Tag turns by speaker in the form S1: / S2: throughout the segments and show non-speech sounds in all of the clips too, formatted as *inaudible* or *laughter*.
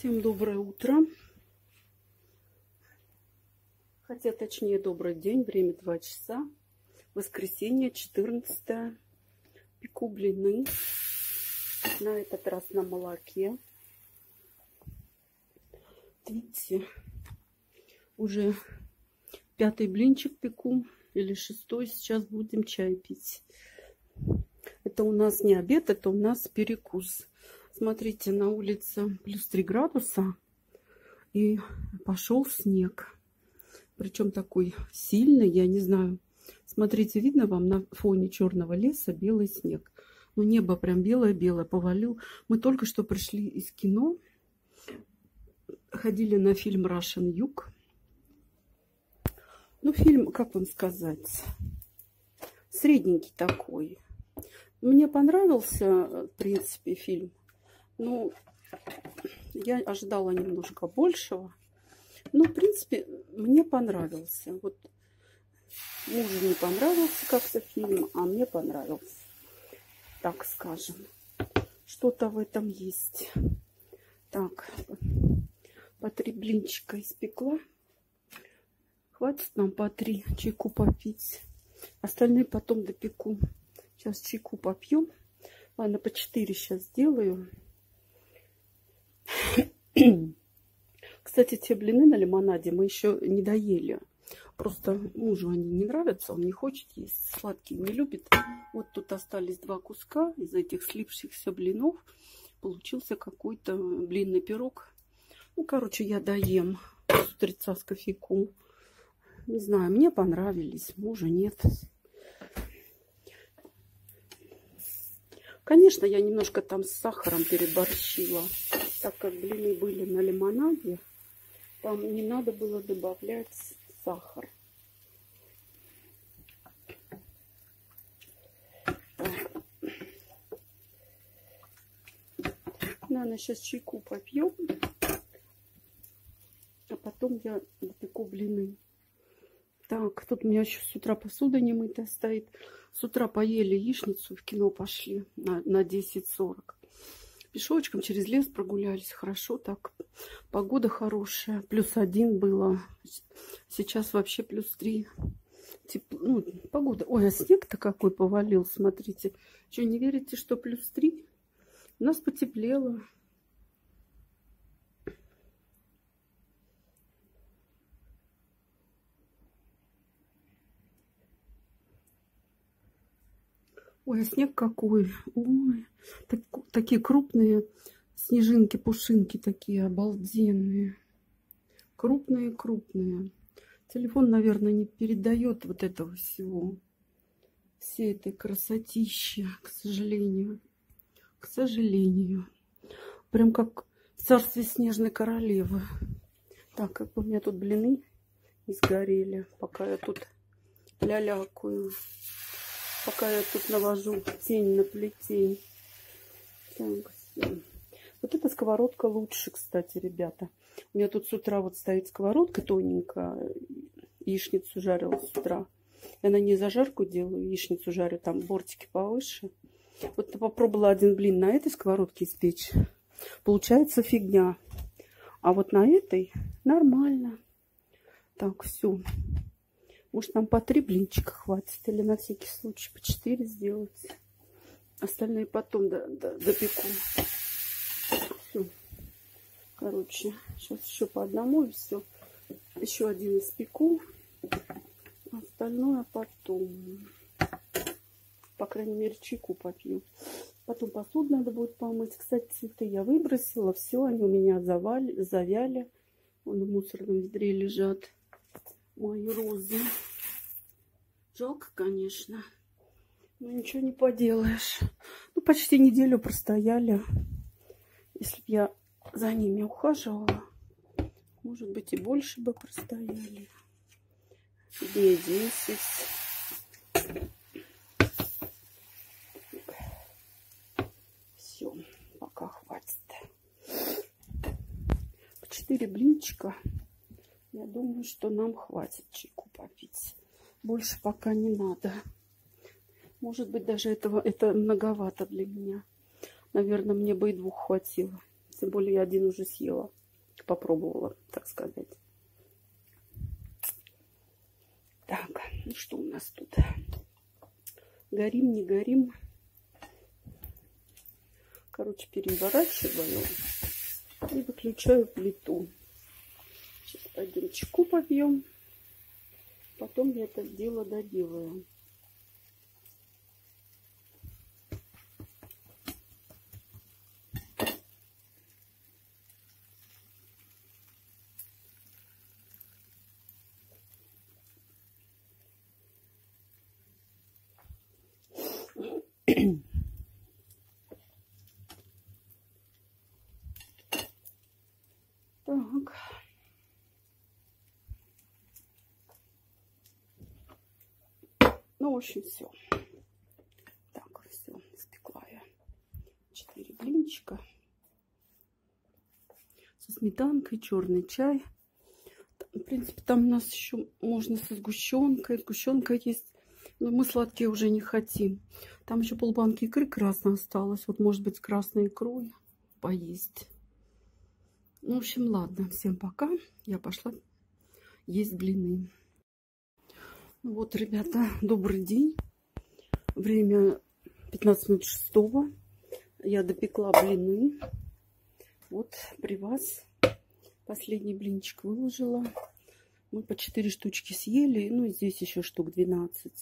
S1: Всем доброе утро. Хотя точнее добрый день. Время 2 часа. Воскресенье, 14 Пеку блины. На этот раз на молоке. Видите, уже пятый блинчик пеку. Или шестой. Сейчас будем чай пить. Это у нас не обед, это у нас перекус. Смотрите, на улице плюс 3 градуса. И пошел снег. Причем такой сильный, я не знаю. Смотрите, видно вам на фоне черного леса белый снег. Ну, небо прям белое-белое, повалил. Мы только что пришли из кино. Ходили на фильм Russian Юг. Ну, фильм, как вам сказать, средненький такой. Мне понравился, в принципе, фильм. Ну, я ожидала немножко большего. Ну, в принципе, мне понравился. Вот мужу не понравился как-то фильм, а мне понравился. Так скажем. Что-то в этом есть. Так, по три блинчика испекла. Хватит нам по три чайку попить. Остальные потом допеку. Сейчас чайку попьем. Ладно, по четыре сейчас сделаю. *clears throat* Кстати, те блины на лимонаде мы еще не доели. Просто мужу они не нравятся, он не хочет есть, сладкие не любит. Вот тут остались два куска из этих слипшихся блинов. Получился какой-то блинный пирог. Ну, короче, я доем с утреца с кофейку. Не знаю, мне понравились, мужа нет. Конечно, я немножко там с сахаром переборщила так как блины были на лимонаде, там не надо было добавлять сахар. Наверное, сейчас чайку попьем, а потом я допеку блины. Так, тут у меня еще с утра посуда не мытая стоит. С утра поели яичницу, в кино пошли на, на 10.40 пешочком через лес прогулялись. Хорошо так. Погода хорошая. Плюс один было. Сейчас вообще плюс три. Теп... Ну, погода. Ой, а снег-то какой повалил, смотрите. Что, не верите, что плюс три? У нас потеплело. Ой, а снег какой. Ой, так, такие крупные снежинки, пушинки такие обалденные. Крупные-крупные. Телефон, наверное, не передает вот этого всего. Всей этой красотищи, к сожалению. К сожалению. Прям как в царстве снежной королевы. Так, как у меня тут блины не сгорели, пока я тут лялякую пока я тут навожу тень на плетень. Так. Вот эта сковородка лучше, кстати, ребята. У меня тут с утра вот стоит сковородка тоненькая. Яичницу жарила с утра. Я на ней зажарку делаю, яичницу жарю, там бортики повыше. Вот попробовала один блин на этой сковородке испечь. Получается фигня. А вот на этой нормально. Так, все. Может, нам по три блинчика хватит. Или на всякий случай по четыре сделать. Остальные потом до, до, допеку. Все. Короче, сейчас еще по одному и все. Еще один испеку. Остальное потом. По крайней мере, чайку попью. Потом посуду надо будет помыть. Кстати, цветы я выбросила. Все, они у меня завали, завяли. Вон в мусорном ведре лежат мои розы. Жалко, конечно. Но ничего не поделаешь. Ну, почти неделю простояли. Если бы я за ними ухаживала, может быть, и больше бы простояли. Дней 10. Все, пока хватит. Четыре блинчика. Я думаю, что нам хватит чайку попить. Больше пока не надо. Может быть, даже этого это многовато для меня. Наверное, мне бы и двух хватило. Тем более я один уже съела. Попробовала, так сказать. Так, ну что у нас тут? Горим, не горим. Короче, переворачиваю и выключаю плиту. Чайку попьем. Потом я это дело доделаю. Так. Общем, все. Так, все, испекла я 4 блинчика. Со сметанкой, черный чай. В принципе, там у нас еще можно со сгущенкой. Сгущенка есть. Но мы сладкие уже не хотим. Там еще полбанки икры красной осталось. Вот, может быть, красной икрой поесть. Ну, в общем, ладно. Всем пока. Я пошла есть блины. Вот, ребята, добрый день. Время 15 минут шестого. Я допекла блины. Вот при вас. Последний блинчик выложила. Мы по 4 штучки съели. Ну, и здесь еще штук 12.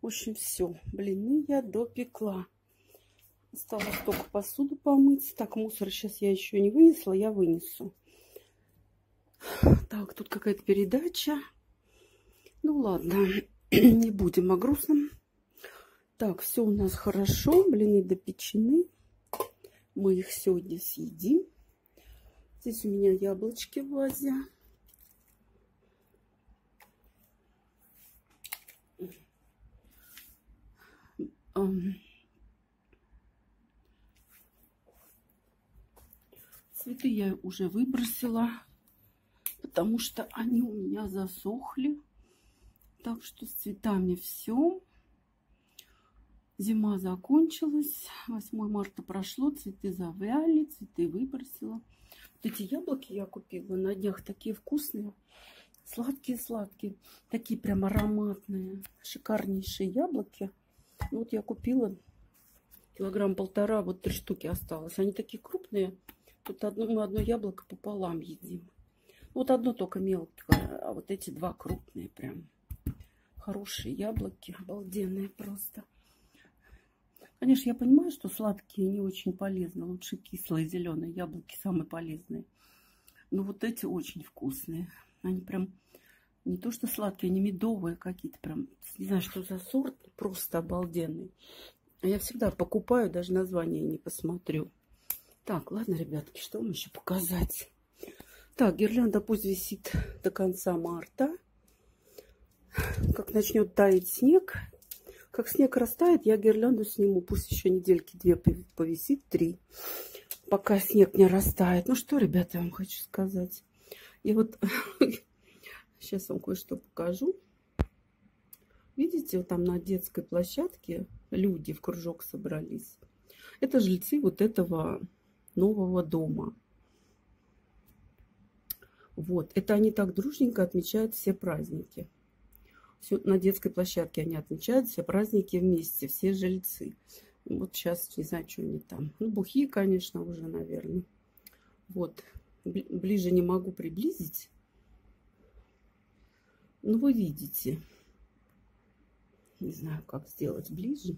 S1: В общем, все. Блины я допекла. Осталось только посуду помыть. Так, мусор сейчас я еще не вынесла. Я вынесу. Так, тут какая-то передача. Ну ладно, *clears throat* не будем о грустном. Так, все у нас хорошо. Блины допечены. Мы их сегодня съедим. Здесь у меня яблочки в вазе. Цветы я уже выбросила, потому что они у меня засохли. Так что с цветами все. Зима закончилась. 8 марта прошло. Цветы завяли. Цветы выбросила. Вот эти яблоки я купила на днях. Такие вкусные. Сладкие-сладкие. Такие прям ароматные. Шикарнейшие яблоки. Вот я купила килограмм полтора. Вот три штуки осталось. Они такие крупные. Тут одно, мы одно яблоко пополам едим. Вот одно только мелкое, а вот эти два крупные прям хорошие яблоки, обалденные просто. Конечно, я понимаю, что сладкие не очень полезны. Лучше кислые зеленые яблоки самые полезные. Но вот эти очень вкусные. Они прям не то что сладкие, они медовые какие-то. Прям не знаю, что за сорт. Просто обалденный. А я всегда покупаю, даже название не посмотрю. Так, ладно, ребятки, что вам еще показать? Так, гирлянда пусть висит до конца марта как начнет таять снег, как снег растает, я гирлянду сниму. Пусть еще недельки две повисит, три, пока снег не растает. Ну что, ребята, я вам хочу сказать. И вот *laughs* сейчас вам кое-что покажу. Видите, вот там на детской площадке люди в кружок собрались. Это жильцы вот этого нового дома. Вот, это они так дружненько отмечают все праздники. Все, на детской площадке они отмечают все праздники вместе, все жильцы. Вот сейчас не знаю, что они там. Ну, бухи, конечно, уже, наверное. Вот. Ближе не могу приблизить. Ну, вы видите. Не знаю, как сделать ближе.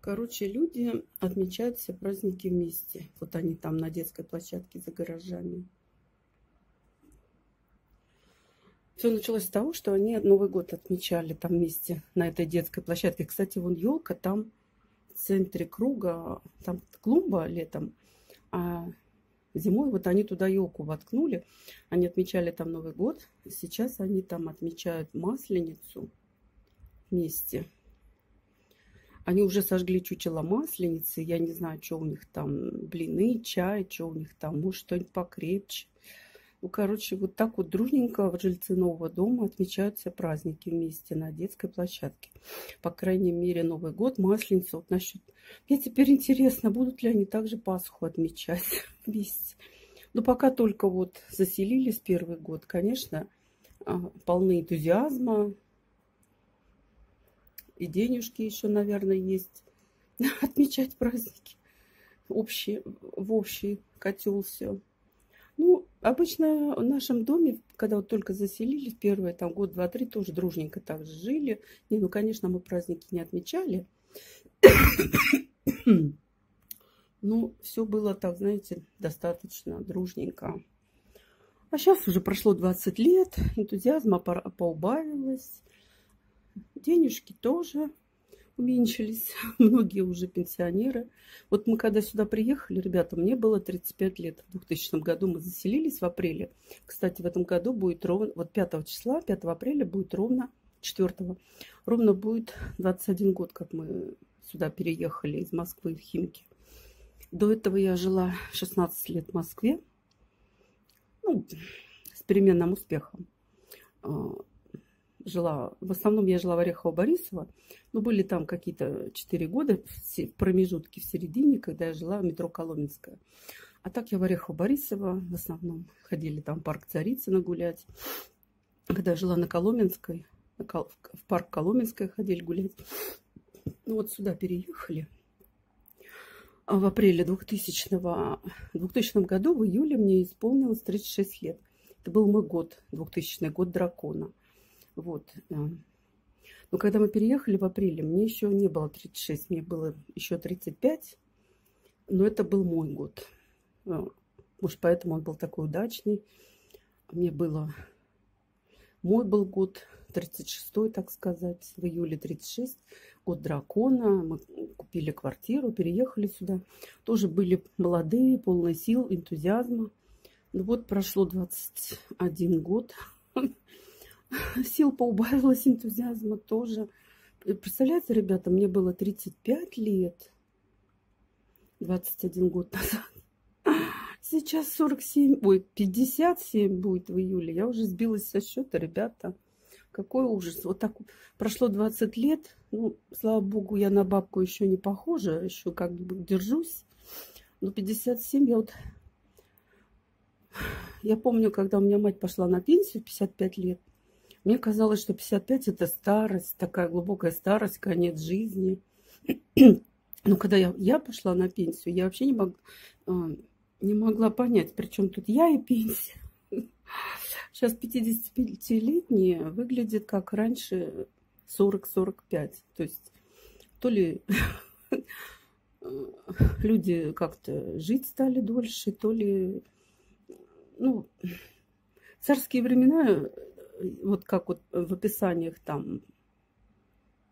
S1: Короче, люди отмечают все праздники вместе. Вот они там на детской площадке за гаражами. Все началось с того, что они Новый год отмечали там вместе на этой детской площадке. Кстати, вон елка там в центре круга, там клумба летом, а зимой вот они туда елку воткнули. Они отмечали там Новый год. Сейчас они там отмечают Масленицу вместе. Они уже сожгли чучело масленицы. Я не знаю, что у них там, блины, чай, что у них там, может, что-нибудь покрепче. Ну, короче, вот так вот дружненько в жильцы нового дома отмечают все праздники вместе на детской площадке. По крайней мере, Новый год, Масленицу. Вот насчет... Мне теперь интересно, будут ли они также Пасху отмечать *laughs* вместе. Но пока только вот заселились первый год, конечно, а, полны энтузиазма. И денежки еще, наверное, есть. *laughs* Отмечать праздники. Общий, в общий котел все. Ну, обычно в нашем доме, когда вот только заселились, первые там год, два, три, тоже дружненько так же жили. Не, ну, конечно, мы праздники не отмечали. *coughs* Ну, все было так, знаете, достаточно дружненько. А сейчас уже прошло 20 лет, энтузиазма поубавилось, денежки тоже уменьшились, *laughs* многие уже пенсионеры. Вот мы когда сюда приехали, ребята, мне было 35 лет. В 2000 году мы заселились в апреле. Кстати, в этом году будет ровно, вот 5 числа, 5 апреля будет ровно 4 ровно будет 21 год, как мы сюда переехали из Москвы в Химки. До этого я жила 16 лет в Москве. Ну, с переменным успехом. Жила, в основном я жила в Орехово-Борисово, но были там какие-то 4 года в промежутке в середине, когда я жила в метро Коломенское. А так я в Орехово-Борисово в основном ходили там парк Царицына гулять. Когда я жила на Коломенской, в парк Коломенское ходили гулять. Ну вот сюда переехали – а в апреле 2000, 2000 году, в июле, мне исполнилось 36 лет. Это был мой год, 2000 год дракона. Вот. Э. Но когда мы переехали в апреле, мне еще не было 36, мне было еще 35. Но это был мой год. Э, может, поэтому он был такой удачный. Мне было... Мой был год 36-й, так сказать, в июле 36 год дракона. Мы купили квартиру, переехали сюда. Тоже были молодые, полные сил, энтузиазма. Ну вот прошло 21 год. *laughs* *laughs* Сил поубавилось, энтузиазма тоже. Представляете, ребята, мне было 35 лет. 21 год *laughs* назад. Сейчас 47, ой, 57 будет в июле. Я уже сбилась со счета, ребята. Какой ужас. Вот так прошло 20 лет. Ну, слава богу, я на бабку еще не похожа. Еще как бы держусь. Но 57 я вот... *sighs* Я помню, когда у меня мать пошла на пенсию в 55 лет. Мне казалось, что 55 это старость, такая глубокая старость, конец жизни. *clears throat* Но когда я, я пошла на пенсию, я вообще не, мог, а, не могла понять, при чем тут я и пенсия. *laughs* Сейчас 55-летние выглядят как раньше 40-45. То есть то ли *laughs* люди как-то жить стали дольше, то ли... Ну, царские времена, вот как вот в описаниях там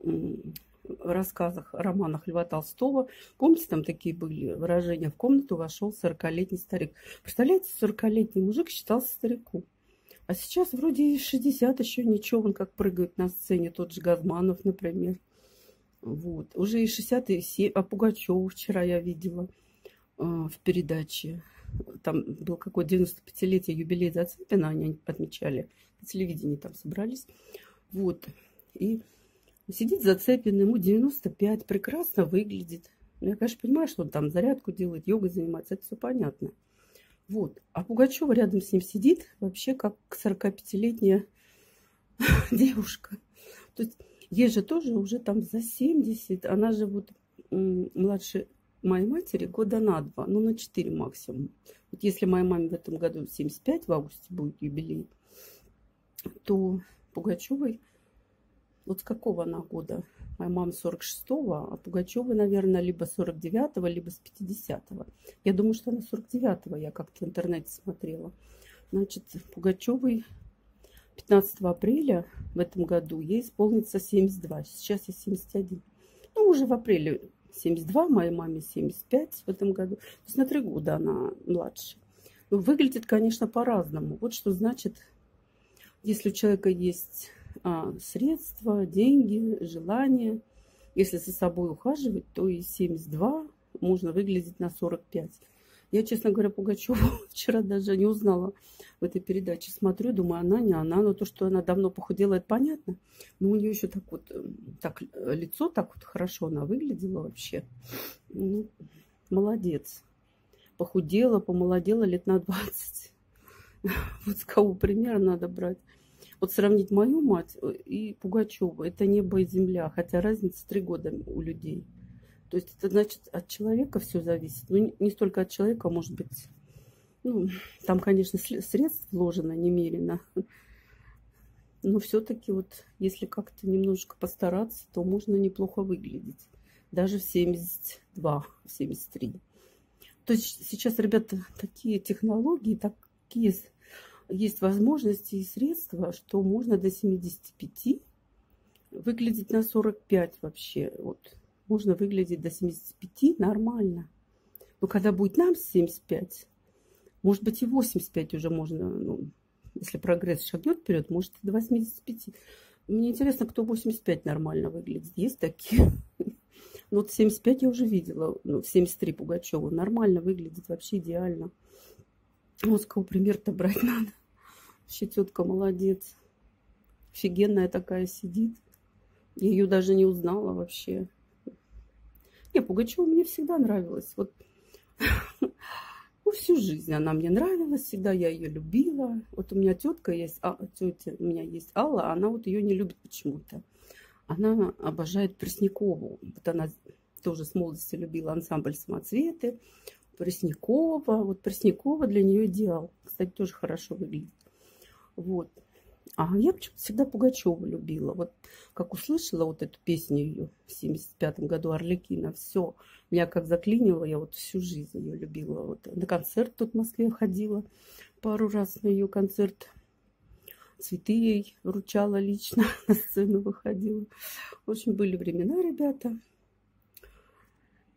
S1: в рассказах, романах Льва Толстого. Помните, там такие были выражения? В комнату вошел 40-летний старик. Представляете, 40-летний мужик считался стариком. А сейчас вроде и 60 еще ничего, он как прыгает на сцене, тот же Газманов, например. Вот. Уже и 67, а Пугачева вчера я видела э, в передаче. Там был какой 95-летие юбилей Зацепина, они отмечали. На телевидении там собрались. Вот. И Сидит зацепен, ему 95, прекрасно выглядит. Ну, я, конечно, понимаю, что он там зарядку делает, йогой занимается, это все понятно. Вот. А Пугачева рядом с ним сидит вообще как 45-летняя *laughs* девушка. То есть ей же тоже уже там за 70, она же вот младше моей матери года на два, ну на 4 максимум. Вот если моей маме в этом году 75, в августе будет юбилей, то Пугачевой вот с какого она года? Моя мама 46-го, а Пугачева, наверное, либо 49-го, либо с 50-го. Я думаю, что она 49-го, я как-то в интернете смотрела. Значит, Пугачевой 15 апреля в этом году ей исполнится 72. Сейчас ей 71. Ну, уже в апреле 72, моей маме 75 в этом году. То есть на три года она младше. Но выглядит, конечно, по-разному. Вот что значит, если у человека есть а, средства, деньги, желания. Если за собой ухаживать, то и 72 можно выглядеть на 45. Я, честно говоря, Пугачеву *laughs* вчера даже не узнала в этой передаче. Смотрю, думаю, она не она. Но то, что она давно похудела, это понятно. Но у нее еще так вот, э, так лицо так вот хорошо она выглядела вообще. Ну, молодец. Похудела, помолодела лет на 20. *laughs* Вот с кого пример надо брать. Вот сравнить мою мать э, и Пугачева, это небо и земля, хотя разница три года у людей. То есть это значит от человека все зависит. Ну, не столько от человека, а может быть, ну, там, конечно, средств вложено немерено. Но все-таки вот, если как-то немножко постараться, то можно неплохо выглядеть. Даже в 72, в 73. То есть сейчас, ребята, такие технологии, такие есть возможности и средства, что можно до 75 выглядеть на 45 вообще. Вот. Можно выглядеть до 75 нормально. Но когда будет нам 75, может быть и 85 уже можно, ну, если прогресс шагнет вперед, может и до 85. Мне интересно, кто 85 нормально выглядит. Есть такие? Ну, вот 75 я уже видела, ну, 73 Пугачева. Нормально выглядит, вообще идеально. Вот с кого пример-то брать *laughs* надо. Вообще тетка молодец. Офигенная такая сидит. Я ее даже не узнала вообще. Не, Пугачева мне всегда нравилась. Вот *laughs* ну, всю жизнь она мне нравилась, всегда я ее любила. Вот у меня тетка есть, а, тетя у меня есть Алла, она вот ее не любит почему-то. Она обожает Преснякову. Вот она тоже с молодости любила ансамбль «Самоцветы». Преснякова. Вот Преснякова для нее идеал. Кстати, тоже хорошо выглядит. Вот. А я почему-то всегда Пугачева любила. Вот как услышала вот эту песню ее в 75 году Орликина, все, меня как заклинило, я вот всю жизнь ее любила. Вот на концерт тут в Москве ходила пару раз на ее концерт. Цветы ей вручала лично, *laughs* на сцену выходила. В общем, были времена, ребята.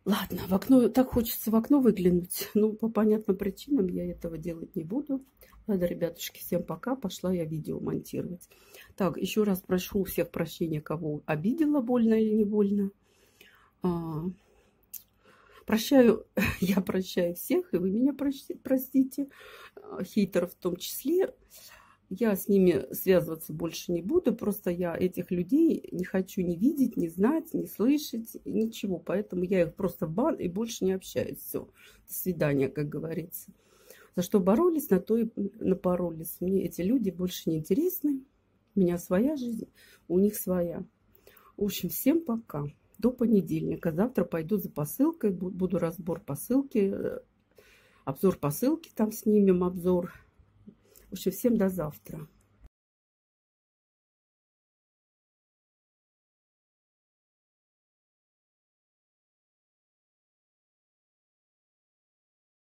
S1: Ладно, в окно, так хочется в окно выглянуть. Ну, по понятным причинам я этого делать не буду. Ладно, ребятушки, всем пока. Пошла я видео монтировать. Так, еще раз прошу всех прощения, кого обидела, больно или не больно. А, прощаю, *laughs* я прощаю всех, и вы меня простите, а, хейтеров в том числе. Я с ними связываться больше не буду, просто я этих людей не хочу ни видеть, ни знать, ни слышать, ничего. Поэтому я их просто бан и больше не общаюсь. Все, до свидания, как говорится. За что боролись, на то и напоролись. Мне эти люди больше не интересны. У меня своя жизнь, у них своя. В общем, всем пока. До понедельника. Завтра пойду за посылкой. Буду разбор посылки. Э, обзор посылки там снимем, обзор. В общем, всем до завтра.